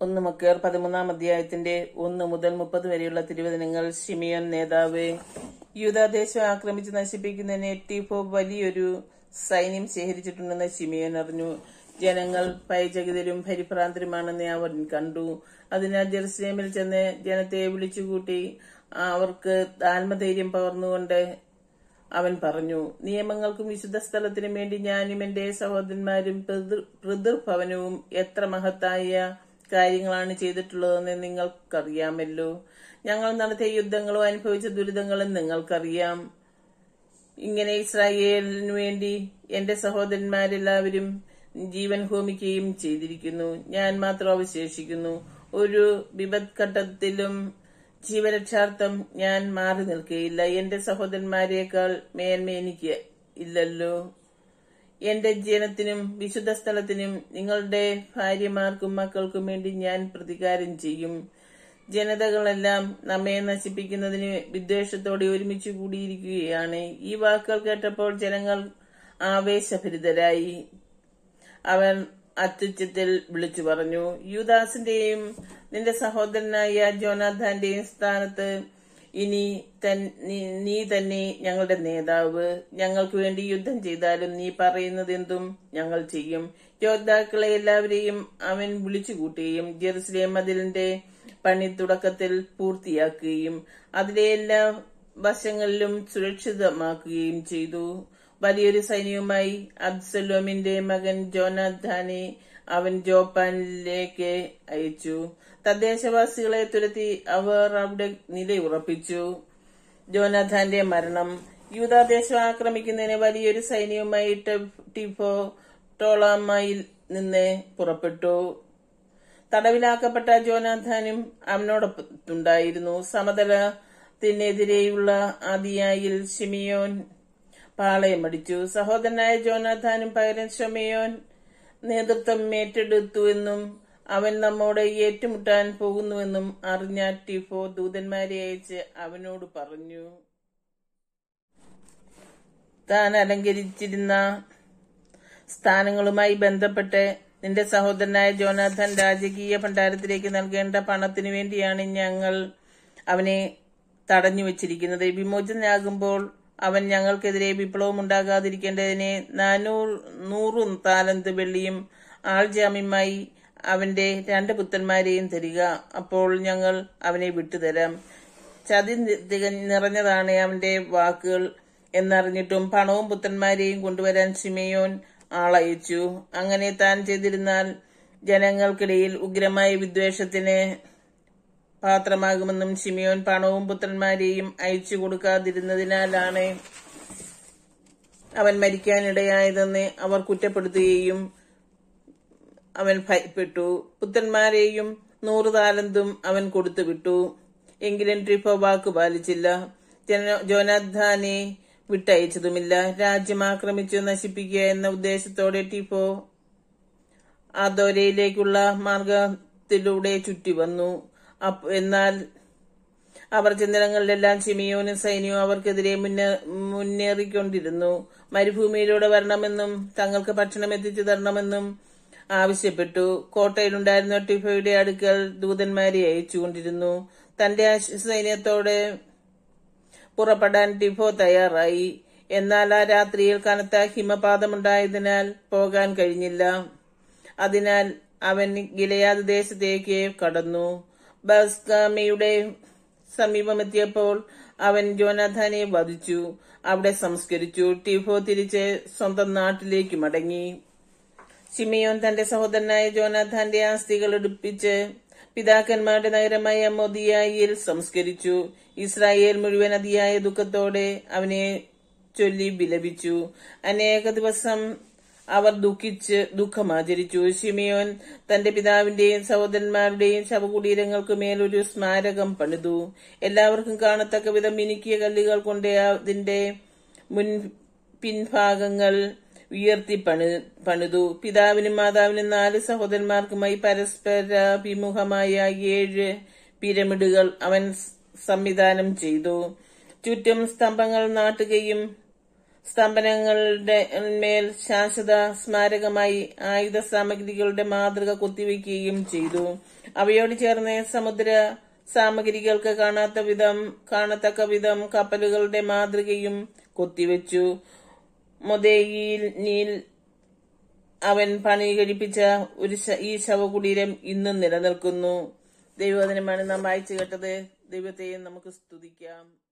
ഒന്ന് മക്കേർ പതിമൂന്നാം അധ്യായത്തിന്റെ ഒന്ന് മുതൽ മുപ്പത് വരെയുള്ള തിരുവചനങ്ങൾ. ഷിമിയൻ നേതാവ് യൂതാദേശം ആക്രമിച്ച് നശിപ്പിക്കുന്നതിന് ടീഫോ വലിയൊരു സൈന്യം ശേഖരിച്ചിട്ടുണ്ടെന്ന് ഷിമിയൻ അറിഞ്ഞു. ജനങ്ങൾ ഭയചകിതരും പരിഭ്രാന്തരുമാണെന്ന് അവൻ കണ്ടു. അതിനാൽ ജെറുസലേമിൽ ചെന്ന് ജനത്തെ വിളിച്ചുകൂട്ടി അവർക്ക് ആത്മധൈര്യം പകർന്നുകൊണ്ട് അവൻ പറഞ്ഞു നിയമങ്ങൾക്കും വിശുദ്ധ സ്ഥലത്തിനും വേണ്ടി ഞാനും എന്റെ സഹോദരന്മാരും പിതൃ- പിതൃഭവനവും എത്ര മഹത്തായ കാര്യങ്ങളാണ് ചെയ്തിട്ടുള്ളതെന്ന് നിങ്ങൾക്കറിയാമല്ലോ. ഞങ്ങൾ നടത്തിയ യുദ്ധങ്ങളും അനുഭവിച്ച ദുരിതങ്ങളും നിങ്ങൾക്കറിയാം. ഇങ്ങനെ ഇസ്രായേലിനു വേണ്ടി എന്റെ സഹോദരന്മാരെല്ലാവരും ജീവൻ ഹോമിക്കുകയും ചെയ്തിരിക്കുന്നു. ഞാൻ മാത്രം അവശേഷിക്കുന്നു. ഒരു വിപത്ഘട്ടത്തിലും ജീവരക്ഷാർത്ഥം ഞാൻ മാറി നിൽക്കുകയില്ല എന്റെ സഹോദരന്മാരെക്കാൾ മേന്മ എനിക്ക് ഇല്ലല്ലോ. എന്റെ ജനത്തിനും വിശുദ്ധ സ്ഥലത്തിനും നിങ്ങളുടെ ഭാര്യമാർക്കും മക്കൾക്കും വേണ്ടി ഞാൻ പ്രതികാരം ചെയ്യും. ജനതകളെല്ലാം നമ്മെ നശിപ്പിക്കുന്നതിന് വിദ്വേഷത്തോടെ ഒരുമിച്ച് കൂടിയിരിക്കുകയാണ്. ഈ വാക്കുകൾ കേട്ടപ്പോൾ ജനങ്ങൾ ആവേശഭരിതരായി. അവൻ അത്യുച്ചത്തിൽ വിളിച്ചു പറഞ്ഞു യുദാസിന്റെയും നിന്റെ സഹോദരനായ ജോനാഥാന്റെയും സ്ഥാനത്ത് ഇനി നീ തന്നെ ഞങ്ങളുടെ നേതാവ്. ഞങ്ങൾക്ക് വേണ്ടി യുദ്ധം ചെയ്താലും നീ പറയുന്നത് എന്തും ഞങ്ങൾ ചെയ്യും. യോദ്ധാക്കളെ എല്ലാവരെയും അവൻ വിളിച്ചുകൂട്ടുകയും ജെറുസലേം മതിലിന്റെ പണി തുടക്കത്തിൽ പൂർത്തിയാക്കുകയും അതിലെ എല്ലാ വശങ്ങളിലും സുരക്ഷിതമാക്കുകയും ചെയ്തു. വലിയൊരു സൈന്യവുമായി അബ്സലോമിന്റെ മകൻ ജോനാഥാനെ അവൻ ജോപ്പാനിലേക്ക് അയച്ചു. തദ്ദേശവാസികളെ തുരത്തി അവർ അവിടെ നിലയുറപ്പിച്ചു. ജോനാഥാന്റെ മരണം. യൂതാദേശം ആക്രമിക്കുന്നതിന് വലിയൊരു സൈന്യവുമായി ടിഫോ ടോളാമയിൽ നിന്ന് പുറപ്പെട്ടു. തടവിലാക്കപ്പെട്ട ജോനാഥാനും അവനോടൊപ്പത്തുണ്ടായിരുന്നു സമതലത്തിനെതിരെയുള്ള ആദിയായിൽ ഷിമിയോൻ പാളയമടിച്ചു സഹോദരനായ ജോനാഥാനും പകരൻ ശ്രമയോൻ നേതൃത്വം ഏറ്റെടുത്തുവെന്നും അവൻ നമ്മോട് ഏറ്റുമുട്ടാൻ പോകുന്നുവെന്നും അറിഞ്ഞ ടിഫോ ദൂതന്മാരെ അയച്ച് അവനോട് പറഞ്ഞു. താൻ അലങ്കരിച്ചിരുന്ന സ്ഥാനങ്ങളുമായി ബന്ധപ്പെട്ട് നിന്റെ സഹോദരനായ ജോനാഥൻ രാജകീയ ഭണ്ഡാരത്തിലേക്ക് നൽകേണ്ട പണത്തിനു വേണ്ടിയാണ് ഞങ്ങൾ അവനെ തടഞ്ഞു വച്ചിരിക്കുന്നത്. വിമോചനാകുമ്പോൾ അവൻ ഞങ്ങൾക്കെതിരെ വിപ്ലവം ഉണ്ടാകാതിരിക്കേണ്ടതിന് നാനൂറ് നൂറു താലന്ത് വെള്ളിയും ആൾജാമ്യമായി അവന്റെ രണ്ട് പുത്രന്മാരെയും തരിക. അപ്പോൾ ഞങ്ങൾ അവനെ വിട്ടുതരാം. ചതി നിറഞ്ഞതാണ് അവന്റെ വാക്കുകൾ എന്നറിഞ്ഞിട്ടും പണവും പുത്രന്മാരെയും കൊണ്ടുവരാൻ സിമയോൻ ആളയച്ചു. അങ്ങനെ താൻ ചെയ്തിരുന്നാൽ ജനങ്ങൾക്കിടയിൽ ഉഗ്രമായ വിദ്വേഷത്തിന് പാത്രമാകുമെന്നും ഷിമിയോൻ പണവും പുത്രന്മാരെയും അയച്ചു കൊടുക്കാതിരുന്നതിനാലാണ് അവൻ മരിക്കാനിടയായതെന്ന് അവർ കുറ്റപ്പെടുത്തുകയും അവൻ ഭയപ്പെട്ടു. പുത്രന്മാരെയും നൂറ് താലന്തും അവൻ കൊടുത്തുവിട്ടു. എങ്കിലും ട്രിഫോ വാക്ക് പാലിച്ചില്ല. ജന- ജോനാഥാനെ വിട്ടയച്ചതുമില്ല. രാജ്യം ആക്രമിച്ചു നശിപ്പിക്കുക എന്ന ഉദ്ദേശത്തോടെ ടിഫോ ആദോരയിലേക്കുള്ള മാർഗത്തിലൂടെ ചുറ്റി വന്നു എന്നാൽ അവർ ചെന്നിടങ്ങളിലെല്ലാം ചിമിയോനും സൈന്യവും അവർക്കെതിരെ മുന്നേ- മുന്നേറിക്കൊണ്ടിരുന്നു. മരുഭൂമിയിലൂടെ വരണമെന്നും തങ്ങൾക്ക് ഭക്ഷണം എത്തിച്ചു തരണമെന്നും ആവശ്യപ്പെട്ടു. കോട്ടയിലുണ്ടായിരുന്ന ടിഫയുടെ അടുക്കൽ ദൂതന്മാരെ അയച്ചുകൊണ്ടിരുന്നു. തന്റെ സൈന്യത്തോടെ പുറപ്പെടാൻ ടിഫോ തയ്യാറായി. എന്നാൽ ആ രാത്രിയിൽ കനത്ത ഹിമപാതമുണ്ടായതിനാൽ പോകാൻ കഴിഞ്ഞില്ല. അതിനാൽ അവൻ ഗിലയാദ് ദേശത്തേക്ക് കടന്നു. ബസ്കാമയുടെ സമീപമെത്തിയപ്പോൾ അവൻ ജോനാഥാനെ വധിച്ചു. അവിടെ സംസ്കരിച്ചു. ടിഫോ തിരിച്ച് സ്വന്തം നാട്ടിലേക്ക് മടങ്ങി. ഷിമിയോൻ തന്റെ സഹോദരനായ ജോനാഥാന്റെ ആസ്തികൾ എടുപ്പിച്ച് പിതാക്കന്മാരുടെ നഗരമായ മൊതിയായിൽ സംസ്കരിച്ചു. ഇസ്രായേൽ മുഴുവൻ അതിയായ ദുഃഖത്തോടെ അവനെ ചൊല്ലി വിലപിച്ചു. അനേക ദിവസം അവർ ദുഃഖിച്ച് ദുഃഖമാചരിച്ചു. ഷിമിയോൻ തന്റെ പിതാവിന്റെയും സഹോദരന്മാരുടെയും ശവകുടീരങ്ങൾക്ക് മേൽ ഒരു സ്മാരകം പണിതു. എല്ലാവർക്കും കാണത്തക്ക വിധം മിനുക്കിയ കല്ലുകൾ കൊണ്ട് അതിന്റെ മുൻ പിൻഭാഗങ്ങൾ ഉയർത്തി പണി പണിതു. പിതാവിനും മാതാവിനും നാല് സഹോദരന്മാർക്കുമായി പരസ്പരാഭിമുഖമായ ഏഴ് പിരമിഡുകൾ അവൻ സംവിധാനം ചെയ്തു. ചുറ്റും സ്തംഭങ്ങൾ നാട്ടുകയും സ്തംഭനങ്ങളുടെ മേൽ ശാശ്വത സ്മാരകമായി ആയുധ സാമഗ്രികളുടെ മാതൃക കുത്തിവെക്കുകയും ചെയ്തു. അവയോട് ചേർന്ന് സമുദ്ര സാമഗ്രികൾക്ക് കാണാത്ത വിധം കാണത്തക്ക വിധം കപ്പലുകളുടെ മാതൃകയും കൊത്തിവെച്ചു. മൊതേയിൽ അവൻ പണി കഴിപ്പിച്ച ഒരു ഈ ശവകുടീരം ഇന്നും നിലനിൽക്കുന്നു. ദൈവവചനമാണ് നാം വായിച്ചു കേട്ടത്. ദൈവത്തെയും നമുക്ക് സ്തുതിക്കാം.